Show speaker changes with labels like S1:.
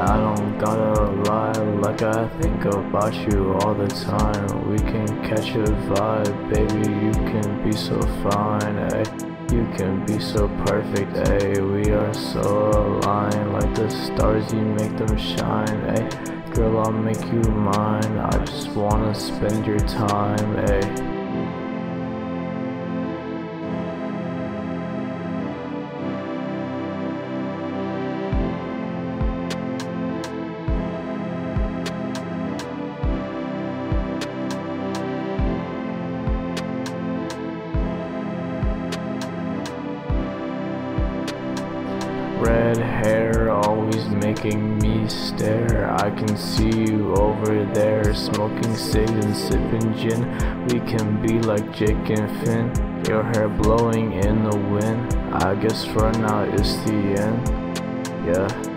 S1: I don't gotta lie like I think about you all the time. We can catch a vibe, baby, you can be so fine, ayy. You can be so perfect, ayy. We are so aligned, like the stars, you make them shine, ayy. I'll make you mine. I just wanna spend your time, ayy. Red hair always making me stare. I can see you over there smoking cigs and sipping gin. We can be like Jake and Finn. Your hair blowing in the wind. I guess for now it's the end. Yeah.